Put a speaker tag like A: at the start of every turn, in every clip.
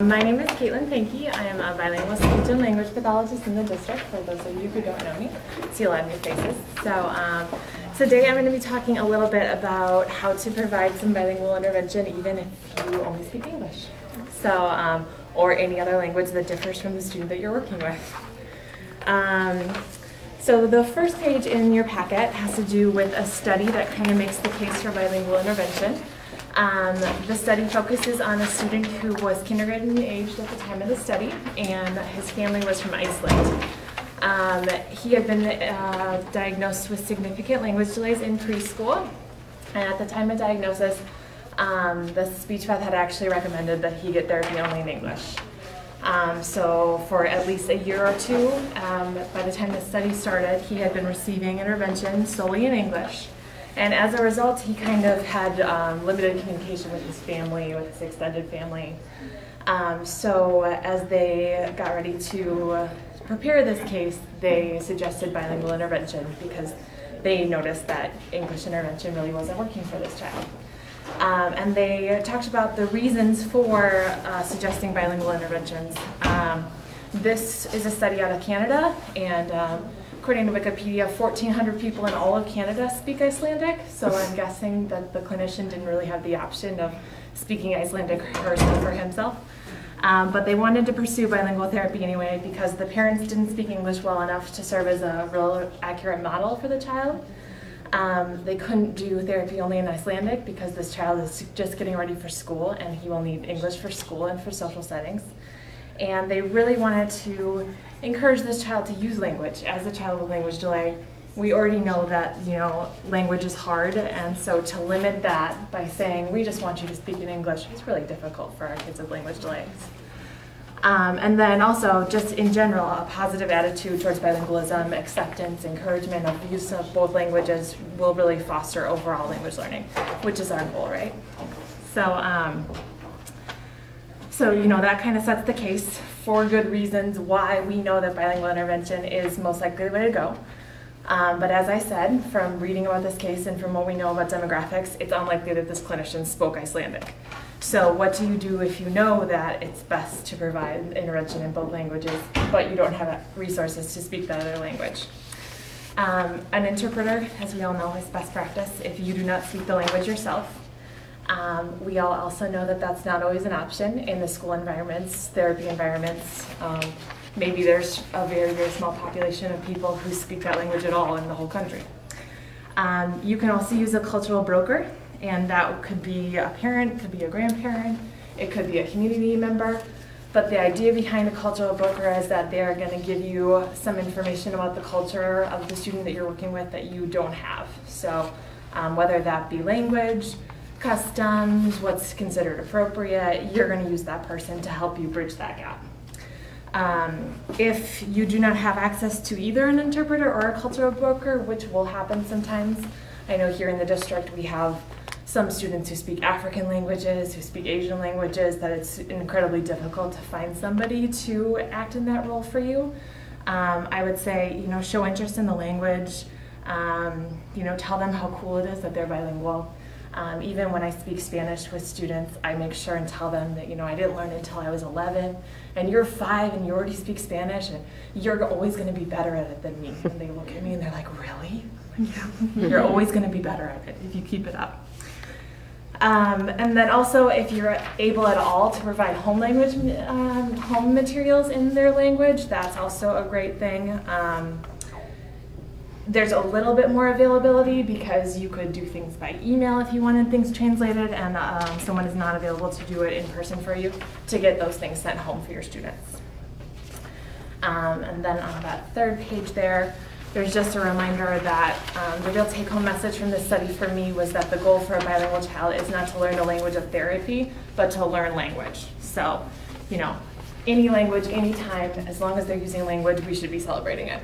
A: My name is Caitlin Pankey. I am a bilingual speech and language pathologist in the district, for those of you who don't know me. See a lot of new faces. So um, today I'm going to be talking a little bit about how to provide some bilingual intervention even if you only speak English. So, um, or any other language that differs from the student that you're working with. Um, so the first page in your packet has to do with a study that kind of makes the case for bilingual intervention. Um, the study focuses on a student who was kindergarten aged at the time of the study, and his family was from Iceland. Um, he had been uh, diagnosed with significant language delays in preschool, and at the time of diagnosis, um, the speech path had actually recommended that he get therapy only in English. Um, so for at least a year or two, um, by the time the study started, he had been receiving intervention solely in English. And as a result, he kind of had um, limited communication with his family, with his extended family. Um, so as they got ready to prepare this case, they suggested bilingual intervention because they noticed that English intervention really wasn't working for this child. Um, and they talked about the reasons for uh, suggesting bilingual interventions. Um, this is a study out of Canada, and um, according to Wikipedia, 1,400 people in all of Canada speak Icelandic, so I'm guessing that the clinician didn't really have the option of speaking Icelandic herself for himself. Um, but they wanted to pursue bilingual therapy anyway because the parents didn't speak English well enough to serve as a real accurate model for the child. Um, they couldn't do therapy only in Icelandic because this child is just getting ready for school and he will need English for school and for social settings and they really wanted to encourage this child to use language as a child with language delay. We already know that you know language is hard, and so to limit that by saying we just want you to speak in English is really difficult for our kids with language delays. Um, and then also, just in general, a positive attitude towards bilingualism, acceptance, encouragement of use of both languages will really foster overall language learning, which is our goal, right? So. Um, so, you know, that kind of sets the case for good reasons why we know that bilingual intervention is most likely the way to go. Um, but as I said, from reading about this case and from what we know about demographics, it's unlikely that this clinician spoke Icelandic. So what do you do if you know that it's best to provide intervention in both languages, but you don't have resources to speak that other language? Um, an interpreter, as we all know, is best practice if you do not speak the language yourself. Um, we all also know that that's not always an option in the school environments, therapy environments. Um, maybe there's a very, very small population of people who speak that language at all in the whole country. Um, you can also use a cultural broker, and that could be a parent, could be a grandparent, it could be a community member. But the idea behind a cultural broker is that they're going to give you some information about the culture of the student that you're working with that you don't have. So, um, whether that be language, customs, what's considered appropriate, you're going to use that person to help you bridge that gap. Um, if you do not have access to either an interpreter or a cultural broker, which will happen sometimes, I know here in the district we have some students who speak African languages, who speak Asian languages, that it's incredibly difficult to find somebody to act in that role for you. Um, I would say, you know, show interest in the language, um, you know, tell them how cool it is that they're bilingual. Um, even when I speak Spanish with students, I make sure and tell them that, you know, I didn't learn until I was 11, and you're five and you already speak Spanish, and you're always going to be better at it than me. And they look at me and they're like, really? yeah, you're always going to be better at it if you keep it up. Um, and then also, if you're able at all to provide home language, um, home materials in their language, that's also a great thing. Um, there's a little bit more availability because you could do things by email if you wanted things translated and um, someone is not available to do it in person for you to get those things sent home for your students. Um, and then on that third page there, there's just a reminder that um, the real take-home message from this study for me was that the goal for a bilingual child is not to learn the language of therapy, but to learn language. So, you know, any language, anytime, as long as they're using language, we should be celebrating it.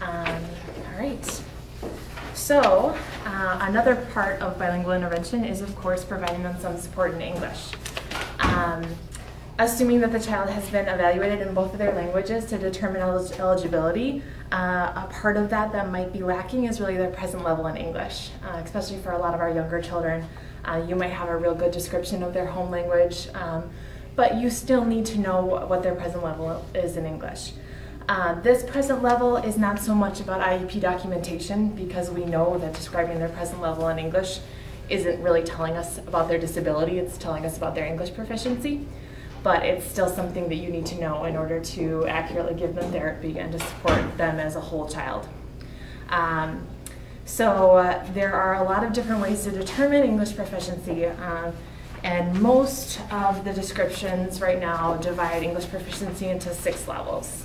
A: Um, all right. So, uh, another part of bilingual intervention is, of course, providing them some support in English. Um, assuming that the child has been evaluated in both of their languages to determine eligibility, uh, a part of that that might be lacking is really their present level in English, uh, especially for a lot of our younger children. Uh, you might have a real good description of their home language, um, but you still need to know what their present level is in English. Uh, this present level is not so much about IEP documentation because we know that describing their present level in English isn't really telling us about their disability, it's telling us about their English proficiency. But it's still something that you need to know in order to accurately give them therapy and to support them as a whole child. Um, so uh, there are a lot of different ways to determine English proficiency. Uh, and most of the descriptions right now divide English proficiency into six levels.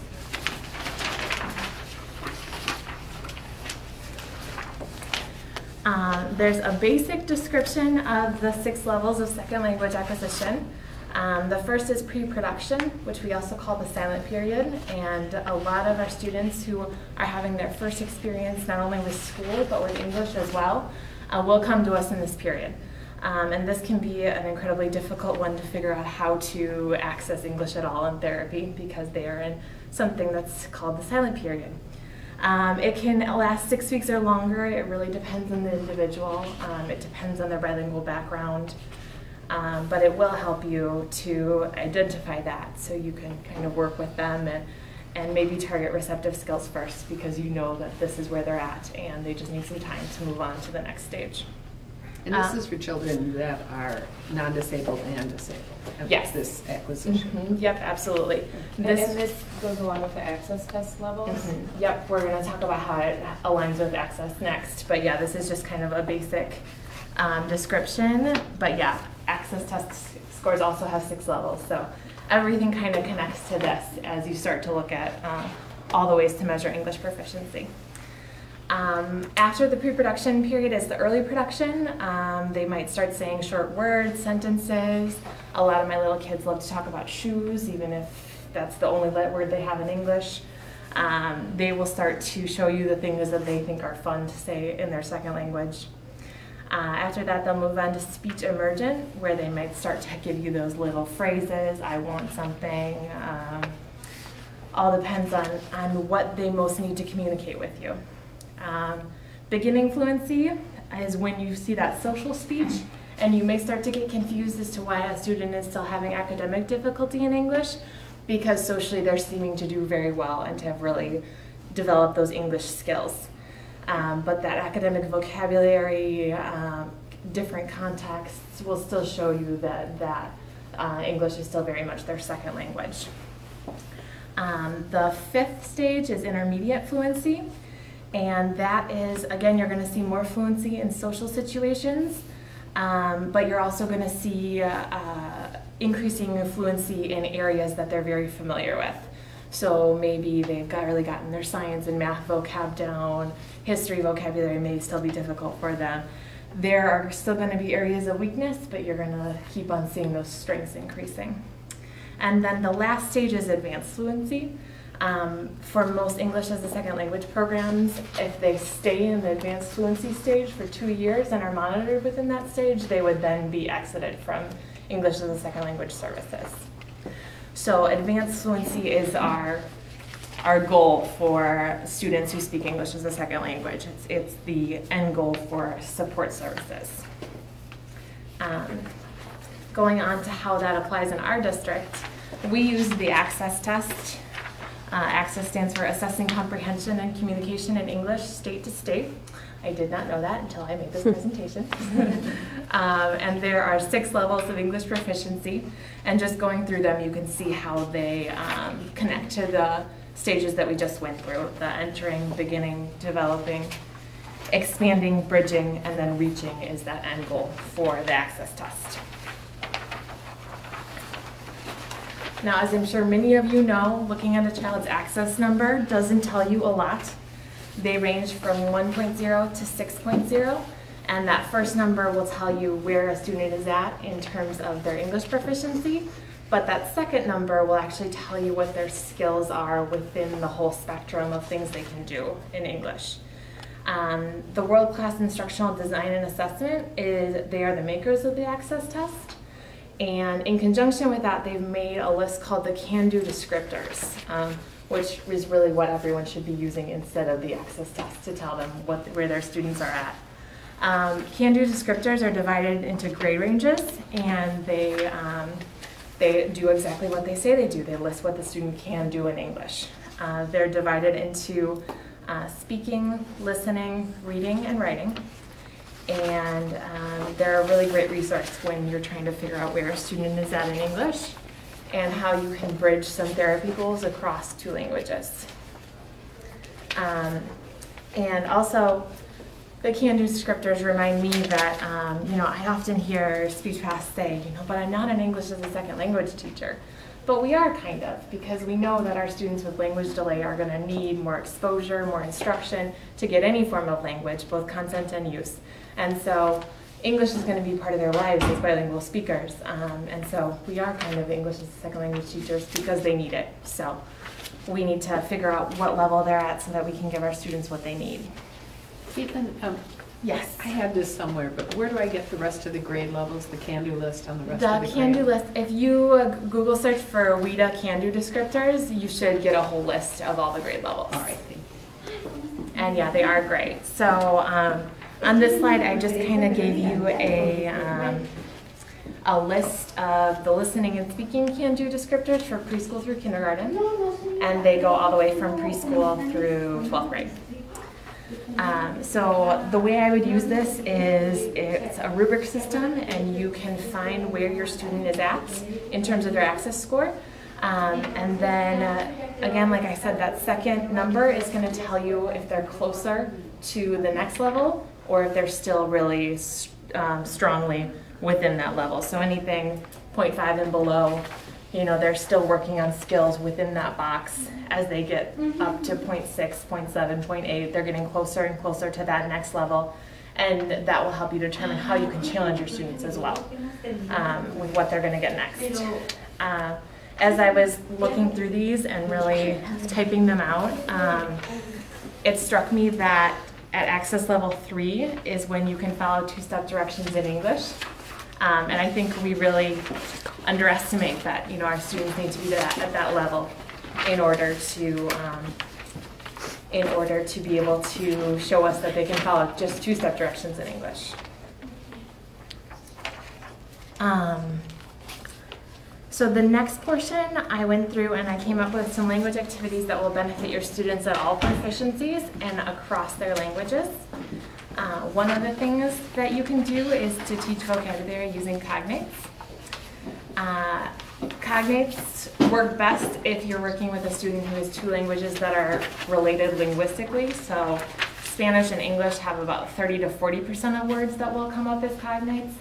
A: Um, there's a basic description of the six levels of second language acquisition. Um, the first is pre-production, which we also call the silent period, and a lot of our students who are having their first experience not only with school but with English as well uh, will come to us in this period. Um, and this can be an incredibly difficult one to figure out how to access English at all in therapy because they are in something that's called the silent period. Um, it can last six weeks or longer. It really depends on the individual. Um, it depends on their bilingual background. Um, but it will help you to identify that so you can kind of work with them and, and maybe target receptive skills first because you know that this is where they're at and they just need some time to move on to the next stage.
B: And this
A: Um,
B: is for children that are non-disabled and disabled?
A: Yes.
B: This acquisition?
A: Mhm, Yep, absolutely.
C: And
A: This-
C: and this goes along with the access test levels?
A: Mhm. Yep, we're going to talk about how it aligns with access next. But yeah, this is just kind of a basic um, description. But yeah, access test scores also have six levels. So everything kind of connects to this as you start to look at um, all the ways to measure English proficiency. Um, after the pre-production period is the early production. Um, they might start saying short words, sentences. A lot of my little kids love to talk about shoes, even if that's the only word they have in English. Um, they will start to show you the things that they think are fun to say in their second language. Uh, after that, they'll move on to speech emergent, where they might start to give you those little phrases, I want something. Um, all depends on, on what they most need to communicate with you. Um, beginning fluency is when you see that social speech and you may start to get confused as to why a student is still having academic difficulty in English because socially they're seeming to do very well and to have really developed those English skills. Um, but that academic vocabulary, um, different contexts will still show you that, that uh, English is still very much their second language. Um, the fifth stage is intermediate fluency, and that is, again, you're going to see more fluency in social situations, um, but you're also going to see uh, uh, increasing fluency in areas that they're very familiar with. So maybe they've got really gotten their science and math vocab down, history vocabulary may still be difficult for them. There are still going to be areas of weakness, but you're going to keep on seeing those strengths increasing. And then the last stage is advanced fluency. Um, for most English as a second language programs, if they stay in the advanced fluency stage for two years and are monitored within that stage, they would then be exited from English as a second language services. So advanced fluency is our our goal for students who speak English as a second language. It's, it's the end goal for support services. Um, going on to how that applies in our district, we use the ACCESS test. Uh, ACCESS stands for Assessing Comprehension and Communication in English State to State. I did not know that until I made this presentation. um, and there are six levels of English proficiency, and just going through them, you can see how they um, connect to the stages that we just went through the entering, beginning, developing, expanding, bridging, and then reaching is that end goal for the access test. Now, as I'm sure many of you know, looking at a child's access number doesn't tell you a lot. They range from 1.0 to 6.0, and that first number will tell you where a student is at in terms of their English proficiency, but that second number will actually tell you what their skills are within the whole spectrum of things they can do in English. Um, the World Class Instructional Design and Assessment is, they are the makers of the access test. And in conjunction with that, they've made a list called the can-do descriptors, um, which is really what everyone should be using instead of the access test to tell them what, where their students are at. Um, can-do descriptors are divided into grade ranges, and they um, they do exactly what they say they do. They list what the student can do in English. Uh, they're divided into uh, speaking, listening, reading, and writing. And um, they're a really great resource when you're trying to figure out where a student is at in English and how you can bridge some therapy goals across two languages. Um, and also, the can-do descriptors remind me that, um, you know, I often hear speech paths say, you know, but I'm not an English as a second language teacher. But we are kind of, because we know that our students with language delay are going to need more exposure, more instruction to get any form of language, both content and use. And so English is going to be part of their lives as bilingual speakers. Um, and so we are kind of English as a second language teachers because they need it. So we need to figure out what level they're at so that we can give our students what they need.
B: Caitlin, um,
A: Yes.
B: I had this somewhere, but where do I get the rest of the grade levels, the can-do list on the rest
A: The
B: of the
A: can-do list, if you uh, Google search for WIDA can-do descriptors, you should get a whole list of all the grade levels.
B: All right.
A: And yeah, they are great. So um, on this slide, I just kind of gave you a, um, a list of the listening and speaking can-do descriptors for preschool through kindergarten. And they go all the way from preschool through 12th grade. Um, so the way I would use this is it's a rubric system and you can find where your student is at in terms of their access score. Um, and then uh, again, like I said, that second number is going to tell you if they're closer to the next level or if they're still really um, strongly within that level. So anything 0.5 and below you know, they're still working on skills within that box as they get up to 0.6, 0.7, 0.8. They're getting closer and closer to that next level. And that will help you determine how you can challenge your students as well um, with what they're going to get next. Uh, as I was looking through these and really typing them out, um, it struck me that at access level three is when you can follow two-step directions in English. Um, and I think we really underestimate that, you know, our students need to be that, at that level in order to, um, in order to be able to show us that they can follow just two-step directions in English. Um, so the next portion, I went through and I came up with some language activities that will benefit your students at all proficiencies and across their languages. Uh, one of the things that you can do is to teach vocabulary using cognates. Uh, cognates work best if you're working with a student who has two languages that are related linguistically. So Spanish and English have about 30 to 40% of words that will come up as cognates.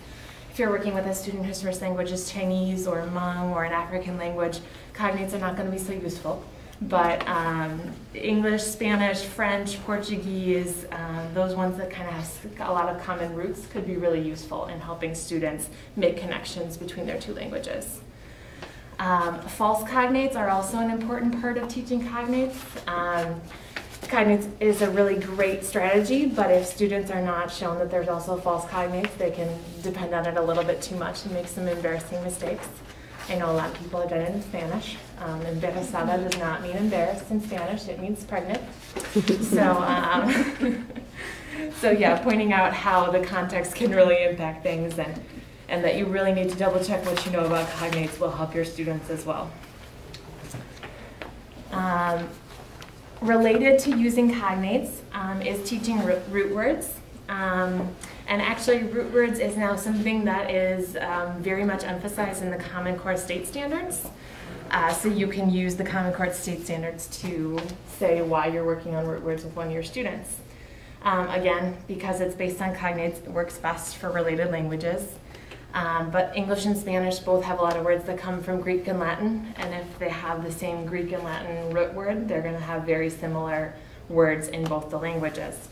A: If you're working with a student whose first language is Chinese or Hmong or an African language, cognates are not going to be so useful. But um, English, Spanish, French, Portuguese, um, those ones that kind of have a lot of common roots could be really useful in helping students make connections between their two languages. Um, false cognates are also an important part of teaching cognates. Cognates is a really great strategy, but if students are not shown that there's also false cognates, they can depend on it a little bit too much and make some embarrassing mistakes. I know a lot of people have done it in Spanish. Um, embarazada does not mean embarrassed in Spanish, it means pregnant. so, um, so yeah, pointing out how the context can really impact things and, and that you really need to double check what you know about cognates will help your students as well. Um, related to using cognates um, is teaching root words. Um, and actually, root words is now something that is um, very much emphasized in the Common Core state standards. Uh, so you can use the Common Core state standards to say why you're working on root words with one of your students. Um, again, because it's based on cognates, it works best for related languages. Um, but English and Spanish both have a lot of words that come from Greek and Latin, and if they have the same Greek and Latin root word, they're going to have very similar words in both the languages.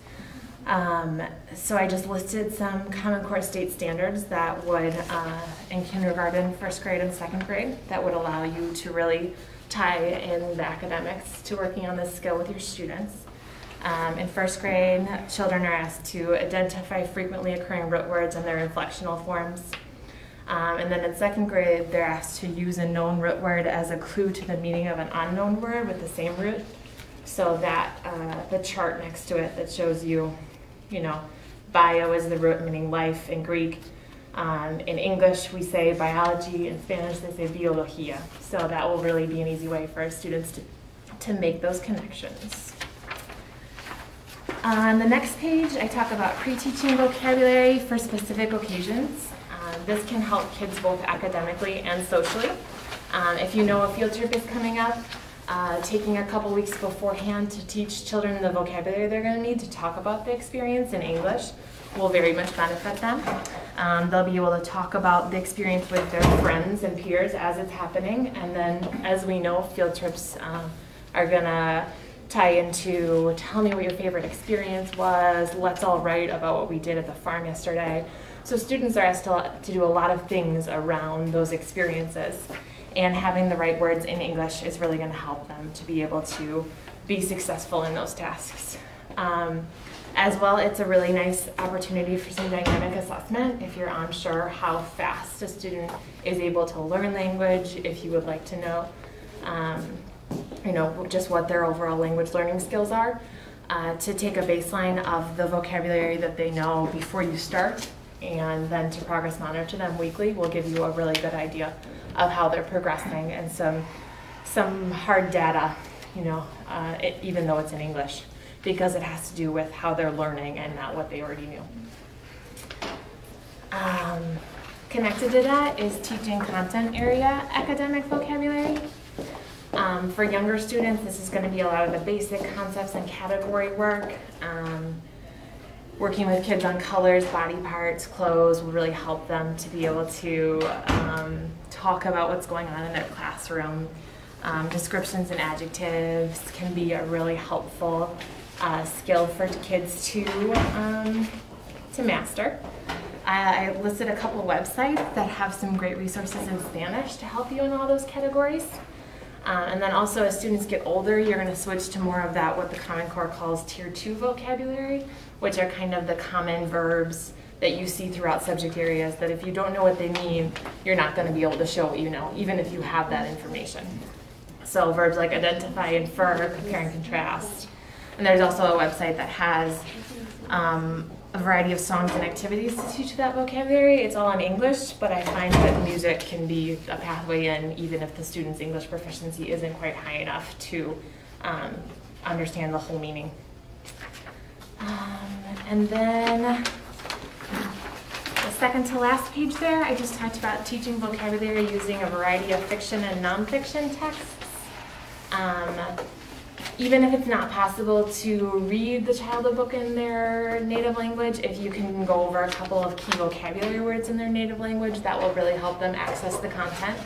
A: Um, so I just listed some Common Core state standards that would, uh, in kindergarten, first grade, and second grade, that would allow you to really tie in the academics to working on this skill with your students. Um, in first grade, children are asked to identify frequently occurring root words and their inflectional forms. Um, and then in second grade, they're asked to use a known root word as a clue to the meaning of an unknown word with the same root. So that uh, the chart next to it that shows you you know, bio is the root meaning life in Greek. Um, in English, we say biology. In Spanish, they say biología. So that will really be an easy way for students to, to make those connections. On the next page, I talk about pre-teaching vocabulary for specific occasions. Uh, this can help kids both academically and socially. Um, if you know a field trip is coming up, uh, taking a couple weeks beforehand to teach children the vocabulary they're going to need to talk about the experience in English will very much benefit them. Um, they'll be able to talk about the experience with their friends and peers as it's happening, and then, as we know, field trips um, are going to tie into tell me what your favorite experience was, let's all write about what we did at the farm yesterday. So students are asked to, to do a lot of things around those experiences and having the right words in English is really going to help them to be able to be successful in those tasks. Um, as well, it's a really nice opportunity for some dynamic assessment if you're unsure how fast a student is able to learn language, if you would like to know, um, you know, just what their overall language learning skills are. Uh, to take a baseline of the vocabulary that they know before you start and then to progress monitor them weekly will give you a really good idea of how they're progressing and some some hard data, you know, uh, it, even though it's in English, because it has to do with how they're learning and not what they already knew. Um, connected to that is teaching content area academic vocabulary. Um, for younger students, this is going to be a lot of the basic concepts and category work. Um, working with kids on colors, body parts, clothes will really help them to be able to um, talk about what's going on in their classroom. Um, descriptions and adjectives can be a really helpful uh, skill for kids to, um, to master. I listed a couple websites that have some great resources in Spanish to help you in all those categories. Um, and then also as students get older, you're going to switch to more of that, what the Common Core calls Tier 2 vocabulary, which are kind of the common verbs that you see throughout subject areas that if you don't know what they mean, you're not going to be able to show what you know, even if you have that information. So verbs like identify, infer, compare and contrast. And there's also a website that has um, a variety of songs and activities to teach that vocabulary. It's all in English, but I find that music can be a pathway in even if the student's English proficiency isn't quite high enough to um, understand the whole meaning. Um, and then the second to last page there, I just talked about teaching vocabulary using a variety of fiction and nonfiction texts. Um, even if it's not possible to read the child a book in their native language, if you can go over a couple of key vocabulary words in their native language, that will really help them access the content.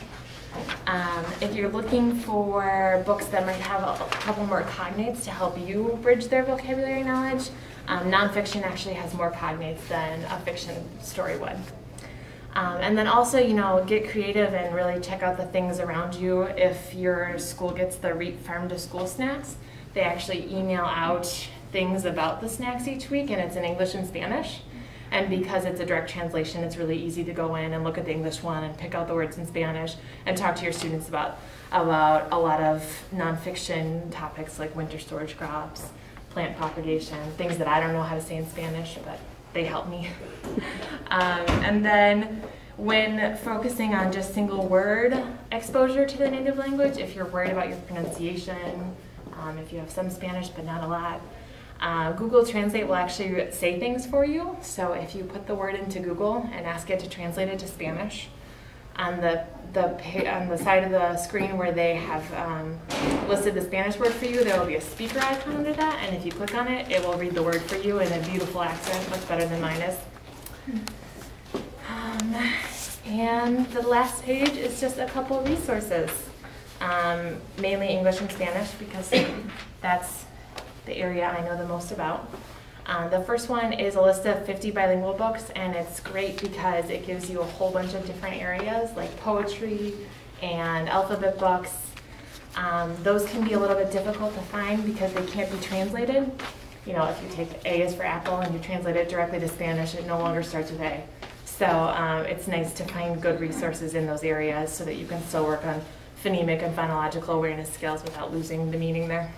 A: Um, if you're looking for books that might have a, couple more cognates to help you bridge their vocabulary knowledge, um, nonfiction actually has more cognates than a fiction story would. Um, and then also, you know, get creative and really check out the things around you. If your school gets the REAP Farm to School snacks, they actually email out things about the snacks each week, and it's in English and Spanish. And because it's a direct translation, it's really easy to go in and look at the English one and pick out the words in Spanish and talk to your students about about a lot of nonfiction topics like winter storage crops, plant propagation, things that I don't know how to say in Spanish, but they help me. um, and then when focusing on just single word exposure to the native language, if you're worried about your pronunciation, um, if you have some Spanish but not a lot, uh, Google Translate will actually say things for you. So if you put the word into Google and ask it to translate it to Spanish, on the the on the side of the screen where they have um, listed the Spanish word for you, there will be a speaker icon under that, and if you click on it, it will read the word for you in a beautiful accent, much better than mine is. Um, and the last page is just a couple resources, um, mainly English and Spanish because that's the area I know the most about. Um, the first one is a list of 50 bilingual books, and it's great because it gives you a whole bunch of different areas like poetry and alphabet books. Um, those can be a little bit difficult to find because they can't be translated. You know, if you take A is for apple and you translate it directly to Spanish, it no longer starts with A. So um, it's nice to find good resources in those areas so that you can still work on phonemic and phonological awareness skills without losing the meaning there.